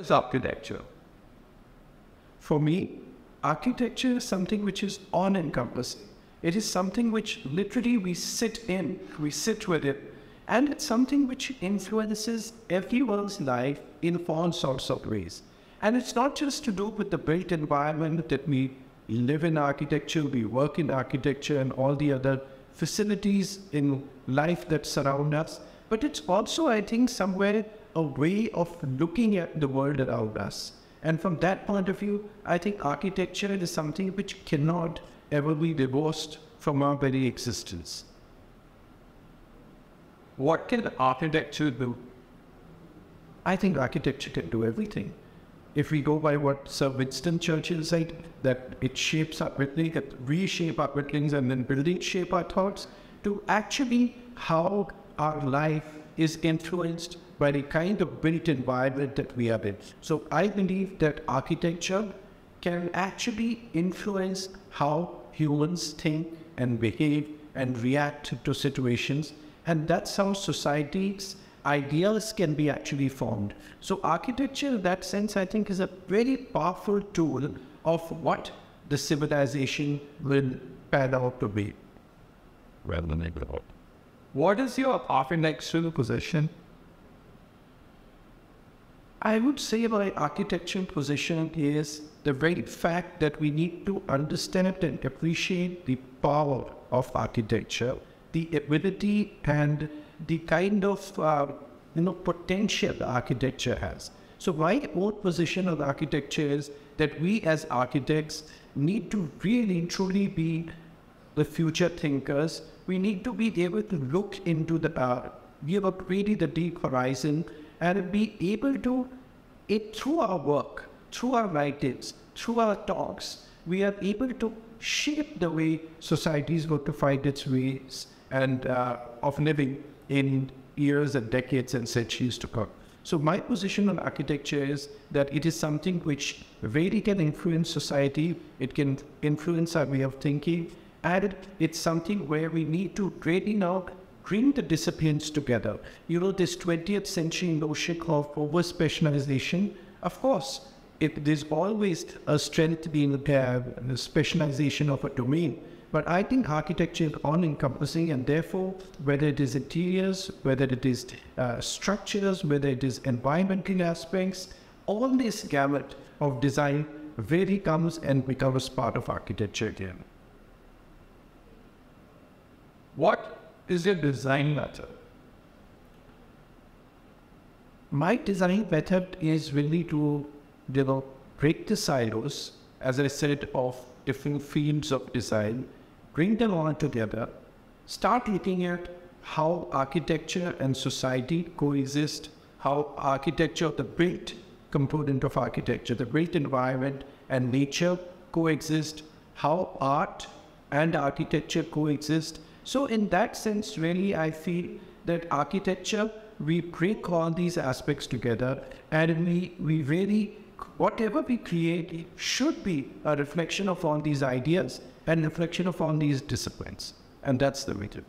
is architecture? For me, architecture is something which is on encompassing. It is something which literally we sit in, we sit with it, and it's something which influences everyone's life in all sorts of ways. And it's not just to do with the built environment that we live in architecture, we work in architecture, and all the other facilities in life that surround us, but it's also, I think, somewhere a way of looking at the world around us. And from that point of view, I think architecture is something which cannot ever be divorced from our very existence. What can architecture do? I think architecture can do everything. If we go by what Sir Winston Churchill said, that it shapes our building, that reshape our buildings and then buildings shape our thoughts, to actually how our life is influenced by the kind of built environment that we are in. So I believe that architecture can actually influence how humans think and behave and react to situations. And that's how societies ideas can be actually formed. So architecture in that sense, I think is a very powerful tool of what the civilization will pan out to be. Well, the neighborhood. What is your architectural position? I would say my architectural position is the very fact that we need to understand and appreciate the power of architecture, the ability and the kind of uh, you know potential architecture has. So my own position on architecture is that we as architects need to really truly be the future thinkers. We need to be able to look into the uh, give up really the deep horizon and be able to it through our work, through our writings, through our talks, we are able to shape the way society is going to find its ways and uh, of living in years and decades and centuries to come. So my position on architecture is that it is something which really can influence society, it can influence our way of thinking, and it's something where we need to really now bring the disciplines together. You know, this 20th century notion of over specialization, of course, it, there's always a strength in the specialization of a domain. But I think architecture is all encompassing, and therefore, whether it is interiors, whether it is uh, structures, whether it is environmental aspects, all this gamut of design really comes and becomes part of architecture again. What is your design method? My design method is really to, you know, break the silos, as I said, of different fields of design bring them all together, start looking at how architecture and society coexist, how architecture, the built component of architecture, the built environment and nature coexist, how art and architecture coexist. So in that sense, really, I feel that architecture, we break all these aspects together and we, we really, whatever we create should be a reflection of all these ideas and reflection of all these disciplines. And that's the way to